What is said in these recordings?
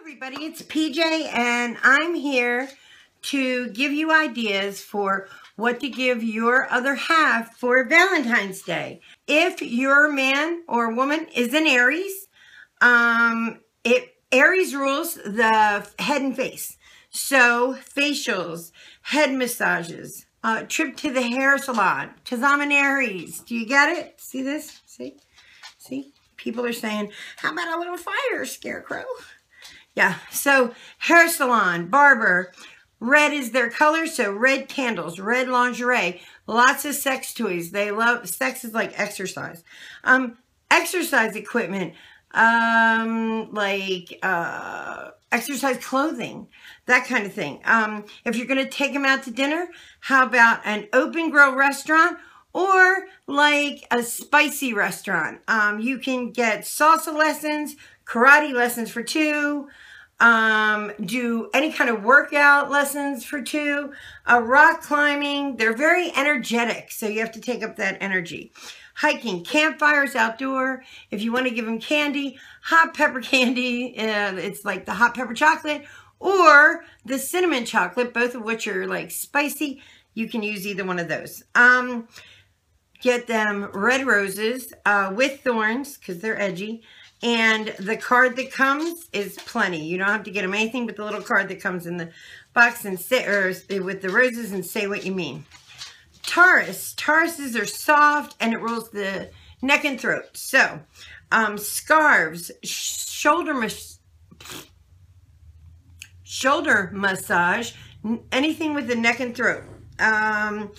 everybody, it's PJ and I'm here to give you ideas for what to give your other half for Valentine's Day. If your man or woman is an Aries, um, it Aries rules the head and face. So facials, head massages, uh, trip to the hair salon, because I'm an Aries. Do you get it? See this? See? See? People are saying, how about a little fire, Scarecrow? Yeah, so hair salon, barber, red is their color, so red candles, red lingerie, lots of sex toys. They love, sex is like exercise. Um, exercise equipment, um, like, uh, exercise clothing, that kind of thing. Um, if you're going to take them out to dinner, how about an open grill restaurant or like a spicy restaurant? Um, you can get salsa lessons, karate lessons for two, um, do any kind of workout lessons for two, uh, rock climbing. They're very energetic, so you have to take up that energy. Hiking, campfires outdoor. If you want to give them candy, hot pepper candy, uh, it's like the hot pepper chocolate or the cinnamon chocolate, both of which are like spicy. You can use either one of those. Um, get them red roses uh, with thorns because they're edgy. And the card that comes is plenty. You don't have to get them anything but the little card that comes in the box and say, or with the roses and say what you mean. Taurus. Tauruses are soft and it rules the neck and throat. So, um, scarves, shoulder mas shoulder massage, anything with the neck and throat. Um,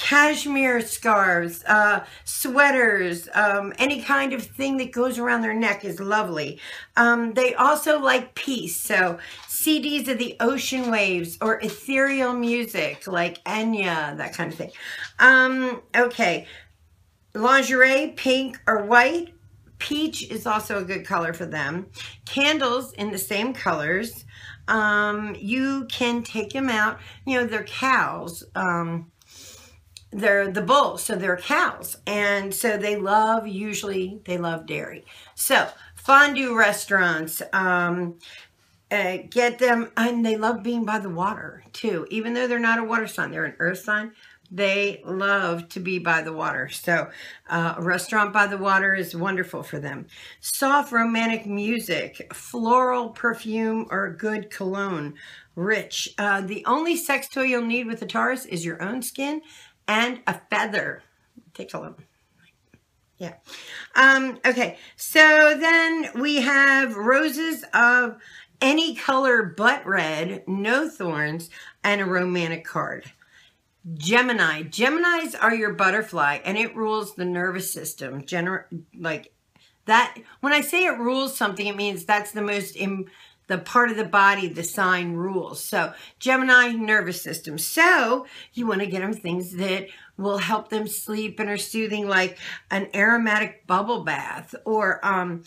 cashmere scarves, uh, sweaters, um, any kind of thing that goes around their neck is lovely. Um, they also like peace, so CDs of the ocean waves or ethereal music like Enya, that kind of thing. Um, okay, lingerie, pink or white. Peach is also a good color for them. Candles in the same colors. Um, you can take them out. You know, they're cows. Um, they're the bulls, so they're cows. And so they love, usually they love dairy. So fondue restaurants, um, uh, get them, and they love being by the water too. Even though they're not a water sign, they're an earth sign. They love to be by the water. So uh, a restaurant by the water is wonderful for them. Soft romantic music, floral perfume, or good cologne. Rich. Uh, the only sex toy you'll need with a Taurus is your own skin and a feather. Take a look. Yeah. Um, okay. So then we have roses of any color but red, no thorns, and a romantic card. Gemini. Geminis are your butterfly, and it rules the nervous system. Gener like that. When I say it rules something, it means that's the most the part of the body the sign rules. So Gemini nervous system. So you want to get them things that will help them sleep and are soothing like an aromatic bubble bath or um,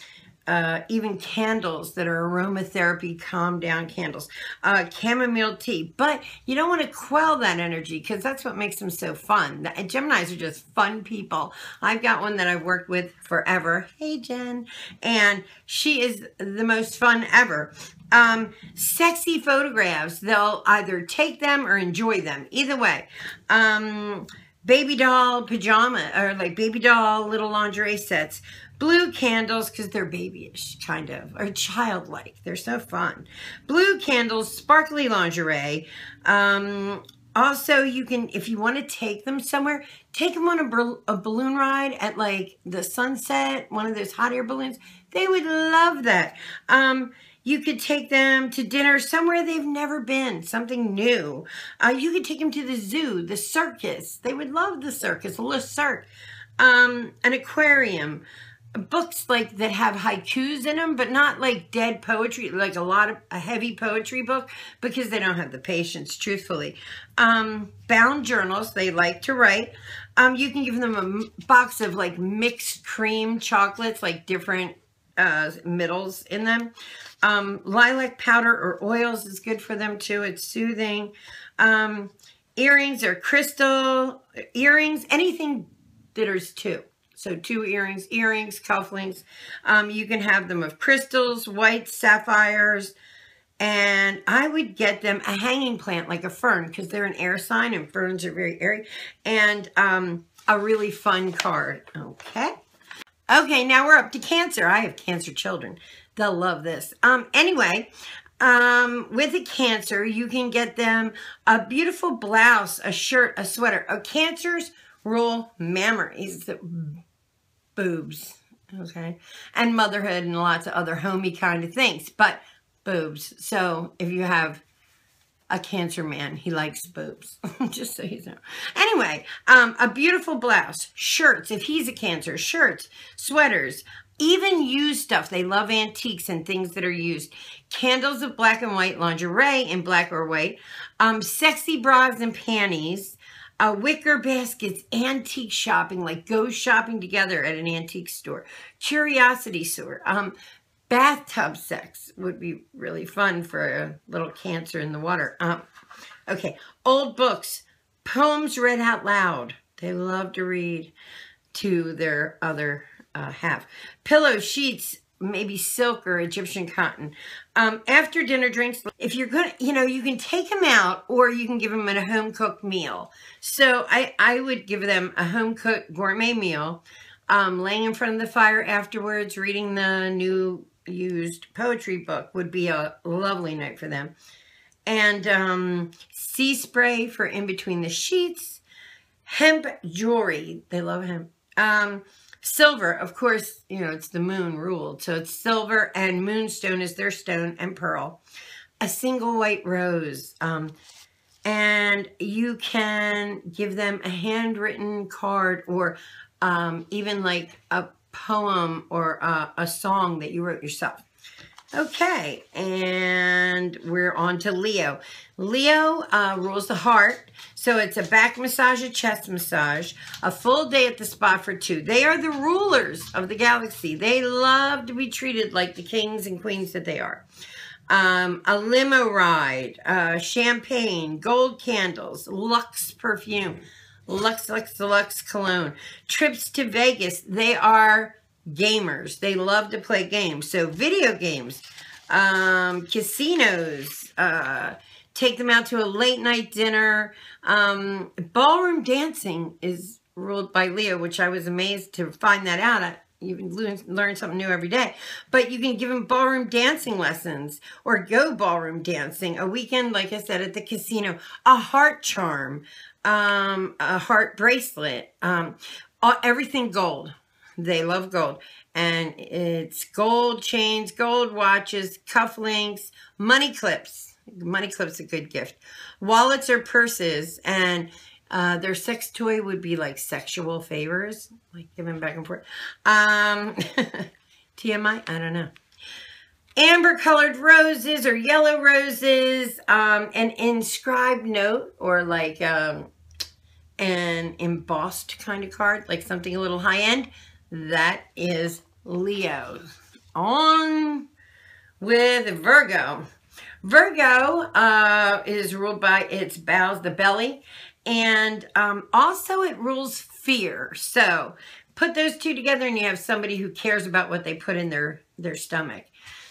uh, even candles that are aromatherapy calm down candles, uh, chamomile tea. But you don't want to quell that energy because that's what makes them so fun. The, Geminis are just fun people. I've got one that I've worked with forever. Hey, Jen. And she is the most fun ever. Um, sexy photographs. They'll either take them or enjoy them. Either way. Um, baby doll pajama or like baby doll little lingerie sets blue candles because they're babyish kind of or childlike they're so fun blue candles sparkly lingerie um, also you can if you want to take them somewhere take them on a, a balloon ride at like the sunset one of those hot air balloons they would love that um, you could take them to dinner somewhere they've never been, something new. Uh, you could take them to the zoo, the circus. They would love the circus, Le Cirque. Um, an aquarium, books like that have haikus in them, but not like dead poetry, like a lot of a heavy poetry book because they don't have the patience, truthfully. Um, bound journals, they like to write. Um, you can give them a box of like mixed cream chocolates, like different uh, middles in them. Um, lilac powder or oils is good for them too. It's soothing. Um, earrings or crystal earrings, anything that is two. So two earrings, earrings, cufflinks. Um, you can have them of crystals, white sapphires, And I would get them a hanging plant like a fern because they're an air sign and ferns are very airy. And um, a really fun card. Okay. Okay, now we're up to Cancer. I have Cancer children. They'll love this. Um, anyway, um, with a Cancer, you can get them a beautiful blouse, a shirt, a sweater. A Cancer's rule memories, boobs, okay, and motherhood and lots of other homey kind of things, but boobs. So if you have a cancer man. He likes boobs, just so you know. Anyway, um, a beautiful blouse, shirts, if he's a cancer, shirts, sweaters, even used stuff. They love antiques and things that are used. Candles of black and white lingerie in black or white. Um, sexy bras and panties. Uh, wicker baskets, antique shopping, like go shopping together at an antique store. Curiosity store. Um, bathtub sex would be really fun for a little cancer in the water. Um, okay, old books, poems read out loud. They love to read to their other uh, half. Pillow, sheets, maybe silk or Egyptian cotton. Um, after dinner drinks, if you're going to, you know, you can take them out or you can give them a home cooked meal. So I, I would give them a home cooked gourmet meal, um, laying in front of the fire afterwards, reading the new used poetry book would be a lovely night for them. And um, sea spray for in between the sheets. Hemp jewelry. They love hemp. Um, silver, of course, you know, it's the moon ruled. So it's silver and moonstone is their stone and pearl. A single white rose. Um, and you can give them a handwritten card or um, even like a poem or uh, a song that you wrote yourself. Okay, and we're on to Leo. Leo uh, rules the heart, so it's a back massage, a chest massage, a full day at the spa for two. They are the rulers of the galaxy. They love to be treated like the kings and queens that they are. Um, a limo ride, uh, champagne, gold candles, luxe perfume. Lux, Lux, Deluxe Cologne. Trips to Vegas. They are gamers. They love to play games. So video games, um, casinos, uh, take them out to a late night dinner. Um, ballroom dancing is ruled by Leo, which I was amazed to find that out. I, you learn, learn something new every day. But you can give them ballroom dancing lessons or go ballroom dancing. A weekend, like I said, at the casino. A heart charm um, a heart bracelet, um, all, everything gold. They love gold. And it's gold chains, gold watches, cufflinks, money clips. Money clips a good gift. Wallets or purses. And uh, their sex toy would be like sexual favors, like giving back and forth. Um, TMI? I don't know amber colored roses or yellow roses, um, an inscribed note or like um, an embossed kind of card, like something a little high end, that is Leo. On with Virgo. Virgo uh, is ruled by its bowels, the belly, and um, also it rules fear. So put those two together and you have somebody who cares about what they put in their, their stomach.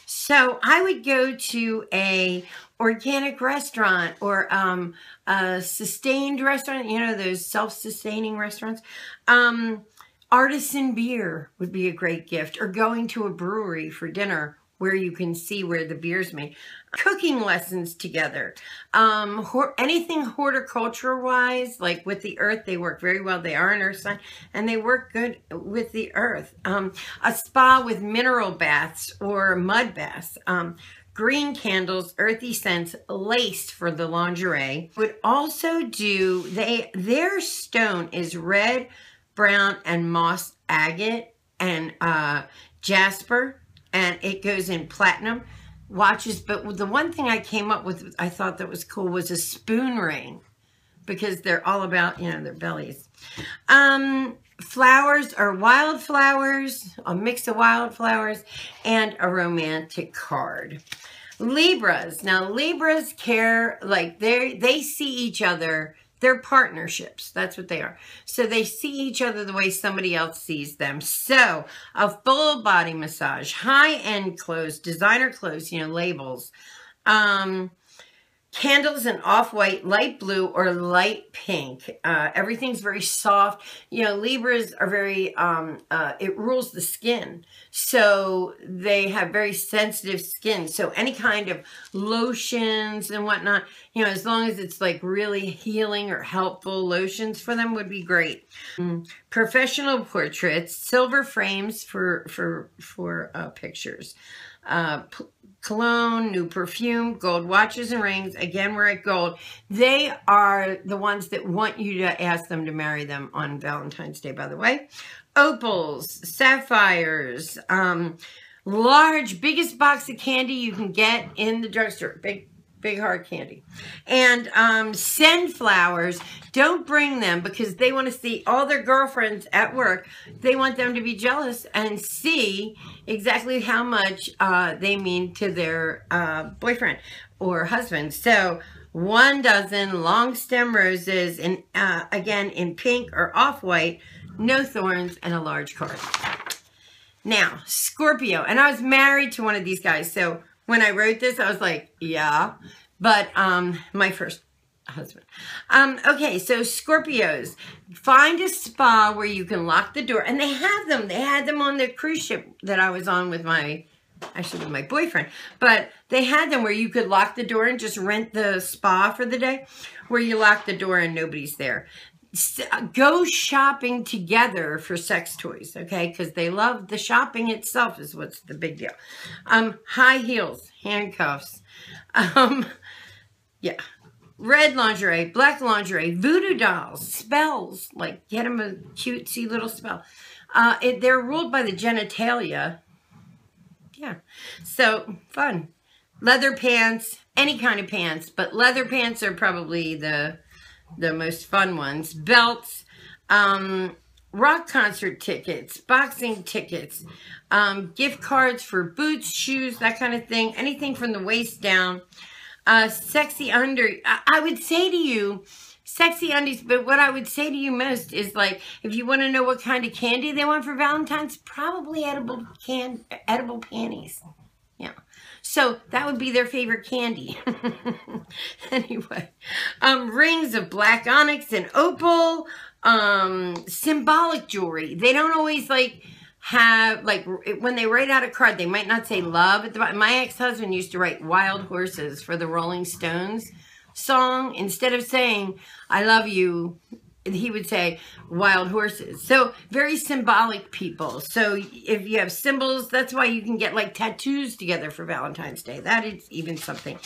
So I would go to a organic restaurant or um, a sustained restaurant, you know, those self-sustaining restaurants. Um, artisan beer would be a great gift or going to a brewery for dinner where you can see where the beer's made. Cooking lessons together. Um, anything horticulture wise, like with the earth, they work very well. They are an earth sign and they work good with the earth. Um, a spa with mineral baths or mud baths. Um, green candles, earthy scents, laced for the lingerie. Would also do, they their stone is red, brown, and moss agate and uh, jasper and it goes in platinum watches. But the one thing I came up with, I thought that was cool, was a spoon ring because they're all about, you know, their bellies. Um, flowers are wildflowers, a mix of wildflowers, and a romantic card. Libras. Now, Libras care, like, they they see each other they're partnerships. That's what they are. So they see each other the way somebody else sees them. So a full body massage, high-end clothes, designer clothes, you know, labels, Um, candles in off-white, light blue, or light pink. Uh, everything's very soft. You know, Libras are very, um, uh, it rules the skin. So they have very sensitive skin. So any kind of lotions and whatnot, you know, as long as it's like really healing or helpful lotions for them would be great. Mm. Professional portraits, silver frames for, for, for uh, pictures. Uh, cologne, new perfume, gold watches and rings. Again, we're at gold. They are the ones that want you to ask them to marry them on Valentine's Day, by the way. Opals, sapphires, um, large, biggest box of candy you can get in the drugstore. Big, big hard candy. And um, send flowers. Don't bring them because they want to see all their girlfriends at work. They want them to be jealous and see exactly how much uh, they mean to their uh, boyfriend or husband. So one dozen long stem roses, and uh, again in pink or off-white, no thorns, and a large card. Now, Scorpio, and I was married to one of these guys, so when I wrote this, I was like, yeah. But um, my first husband. Um, okay, so Scorpios, find a spa where you can lock the door. And they have them. They had them on the cruise ship that I was on with my, actually with my boyfriend. But they had them where you could lock the door and just rent the spa for the day. Where you lock the door and nobody's there go shopping together for sex toys, okay? Because they love the shopping itself is what's the big deal. Um, high heels, handcuffs, um, yeah, red lingerie, black lingerie, voodoo dolls, spells, like get them a cutesy little spell. Uh, it, they're ruled by the genitalia. Yeah, so fun. Leather pants, any kind of pants, but leather pants are probably the the most fun ones. Belts, um, rock concert tickets, boxing tickets, um, gift cards for boots, shoes, that kind of thing. Anything from the waist down. Uh, sexy under. I, I would say to you, sexy undies, but what I would say to you most is like, if you want to know what kind of candy they want for Valentine's, probably edible can edible panties. Yeah. So that would be their favorite candy. anyway, um, rings of black onyx and opal, um, symbolic jewelry. They don't always like have like when they write out a card, they might not say love at the. My ex-husband used to write wild horses for the Rolling Stones song instead of saying I love you he would say wild horses. So very symbolic people. So if you have symbols, that's why you can get like tattoos together for Valentine's Day. That is even something.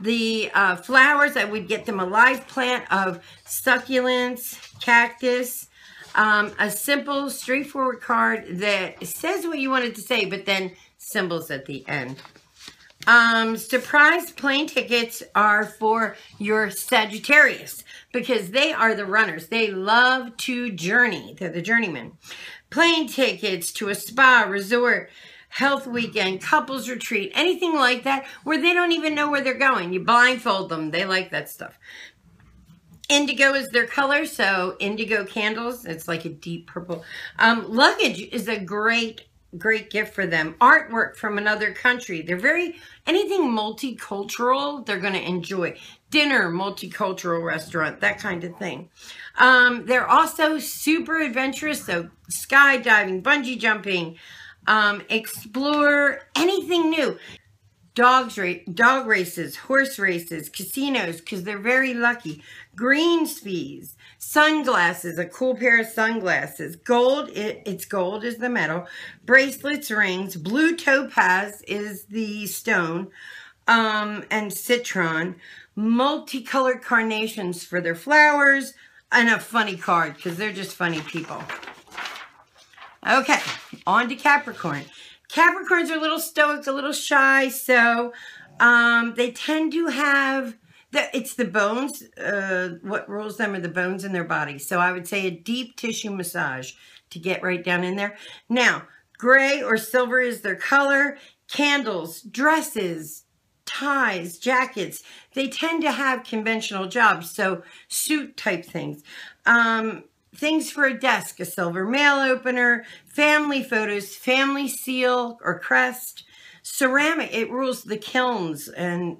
The uh, flowers, I would get them a live plant of succulents, cactus, um, a simple, straightforward card that says what you wanted to say, but then symbols at the end. Um, surprise plane tickets are for your Sagittarius because they are the runners. They love to journey. They're the journeymen. Plane tickets to a spa, resort, health weekend, couples retreat, anything like that where they don't even know where they're going. You blindfold them. They like that stuff. Indigo is their color, so indigo candles. It's like a deep purple. Um, luggage is a great great gift for them. Artwork from another country. They're very, anything multicultural, they're going to enjoy. Dinner, multicultural restaurant, that kind of thing. Um, they're also super adventurous, so skydiving, bungee jumping, um, explore anything new. Dogs, dog races, horse races, casinos, because they're very lucky. Greens fees, sunglasses, a cool pair of sunglasses. Gold, it, it's gold is the metal. Bracelets, rings. Blue topaz is the stone. Um, and citron. Multicolored carnations for their flowers. And a funny card, because they're just funny people. Okay, on to Capricorn. Capricorns are a little stoic, a little shy, so um, they tend to have, it's the bones, uh, what rules them are the bones in their body. So I would say a deep tissue massage to get right down in there. Now, gray or silver is their color. Candles, dresses, ties, jackets, they tend to have conventional jobs, so suit type things. Um, things for a desk, a silver mail opener, family photos, family seal or crest, ceramic, it rules the kilns and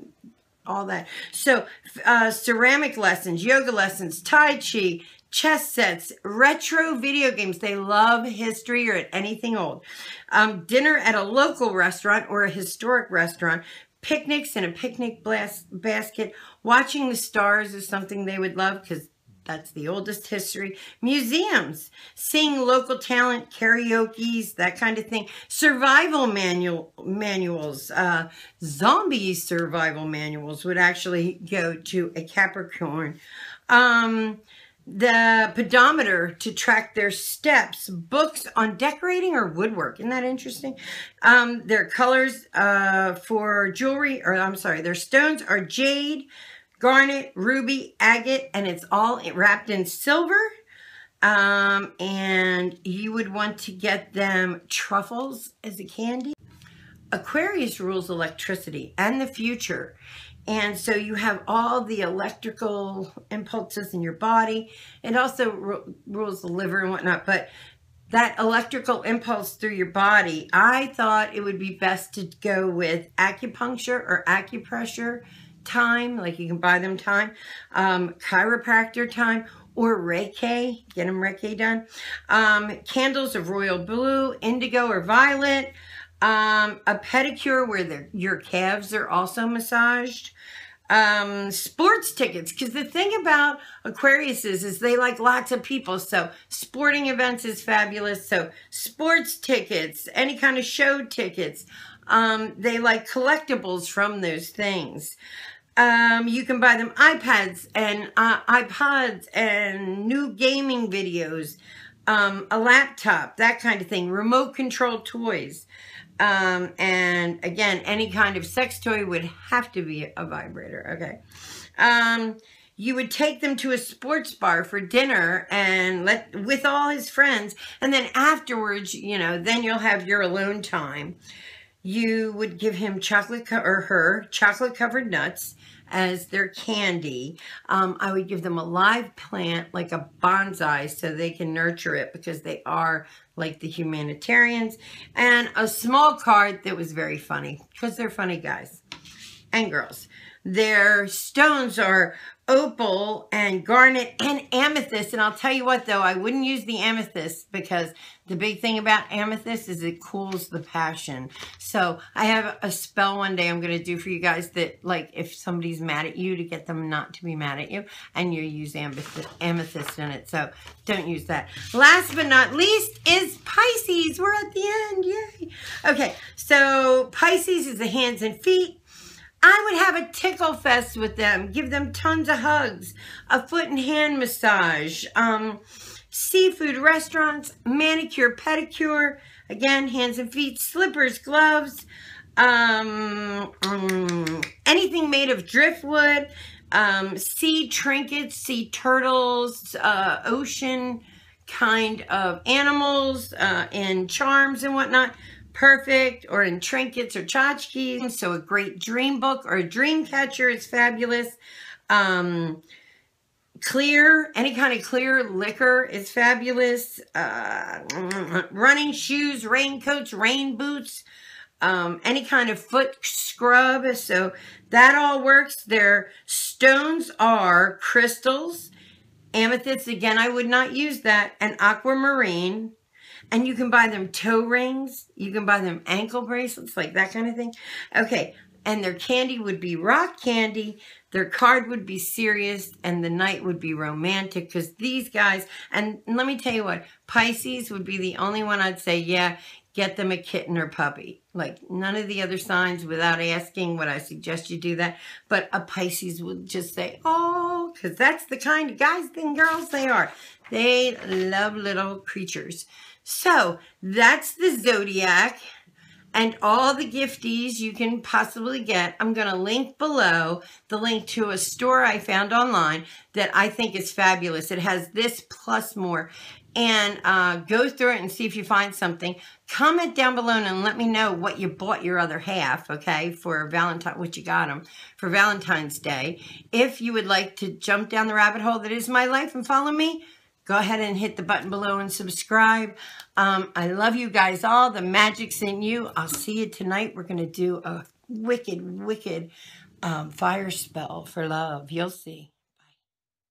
all that. So, uh, ceramic lessons, yoga lessons, Tai Chi, chess sets, retro video games. They love history or anything old. Um, dinner at a local restaurant or a historic restaurant. Picnics in a picnic basket. Watching the stars is something they would love because that's the oldest history. Museums, seeing local talent, karaoke's, that kind of thing. Survival manual manuals, uh, zombie survival manuals would actually go to a Capricorn. Um, the pedometer to track their steps, books on decorating or woodwork. Isn't that interesting? Um, their colors uh, for jewelry, or I'm sorry, their stones are jade, garnet, ruby, agate, and it's all wrapped in silver. Um, and you would want to get them truffles as a candy. Aquarius rules electricity and the future. And so you have all the electrical impulses in your body. It also rules the liver and whatnot. But that electrical impulse through your body, I thought it would be best to go with acupuncture or acupressure time, like you can buy them time, um, chiropractor time, or Reiki, get them Reiki done. Um, candles of royal blue, indigo, or violet. Um, a pedicure where your calves are also massaged um, sports tickets. Because the thing about Aquarius is, is they like lots of people. So sporting events is fabulous. So sports tickets, any kind of show tickets. Um, they like collectibles from those things. Um, you can buy them iPads and uh, iPods and new gaming videos, um, a laptop, that kind of thing, remote control toys. Um, and again, any kind of sex toy would have to be a vibrator, okay? Um, you would take them to a sports bar for dinner and let with all his friends and then afterwards you know then you'll have your alone time you would give him chocolate or her chocolate covered nuts as their candy. Um, I would give them a live plant like a bonsai so they can nurture it because they are like the humanitarians. And a small card that was very funny because they're funny guys and girls. Their stones are opal and garnet and amethyst. And I'll tell you what, though, I wouldn't use the amethyst because the big thing about amethyst is it cools the passion. So I have a spell one day I'm going to do for you guys that, like, if somebody's mad at you, to get them not to be mad at you, and you use amethyst, amethyst in it. So don't use that. Last but not least is Pisces. We're at the end. Yay. Okay, so Pisces is the hands and feet. I would have a tickle fest with them, give them tons of hugs, a foot and hand massage, um, seafood restaurants, manicure, pedicure, again, hands and feet, slippers, gloves, um, um, anything made of driftwood, um, sea trinkets, sea turtles, uh, ocean kind of animals, uh, and charms and whatnot perfect or in trinkets or tchotchkes. So a great dream book or a dream catcher is fabulous. Um, clear, any kind of clear liquor is fabulous. Uh, running shoes, raincoats, rain boots, um, any kind of foot scrub. So that all works. Their stones are crystals, amethyst. Again, I would not use that. And aquamarine. And you can buy them toe rings. You can buy them ankle bracelets, like that kind of thing. Okay, and their candy would be rock candy. Their card would be serious, and the night would be romantic because these guys, and let me tell you what, Pisces would be the only one I'd say, yeah, get them a kitten or puppy. Like none of the other signs without asking would I suggest you do that. But a Pisces would just say, oh, because that's the kind of guys and girls they are. They love little creatures. So that's the zodiac and all the gifties you can possibly get. I'm going to link below the link to a store I found online that I think is fabulous. It has this plus more. And uh, go through it and see if you find something. Comment down below and let me know what you bought your other half, okay, for Valentine, what you got them for Valentine's Day. If you would like to jump down the rabbit hole that is my life and follow me, go ahead and hit the button below and subscribe. Um, I love you guys all. The magic's in you. I'll see you tonight. We're going to do a wicked, wicked um, fire spell for love. You'll see.